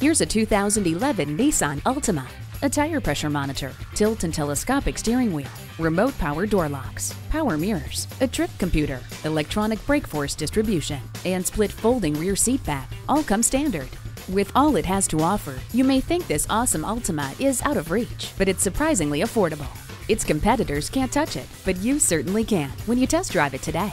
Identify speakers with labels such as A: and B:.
A: Here's a 2011 Nissan Altima. A tire pressure monitor, tilt and telescopic steering wheel, remote power door locks, power mirrors, a trip computer, electronic brake force distribution, and split folding rear seat back all come standard. With all it has to offer, you may think this awesome Altima is out of reach, but it's surprisingly affordable. Its competitors can't touch it, but you certainly can when you test drive it today.